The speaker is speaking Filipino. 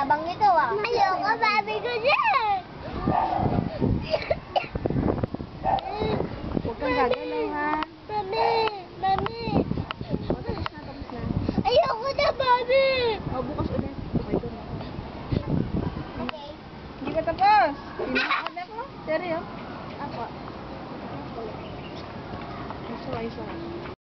Yabang nito ah. Ayoko, sabi ko dyan. Huwag kang gagalaw, ha? Mami, mami. O, tapos na, tapos na. Ayoko na, mami. O, bukas ulit. Okay, doon ako. Okay. Hindi ka tapos. Tinakot ako. Seryo? Ako. Isa, isa.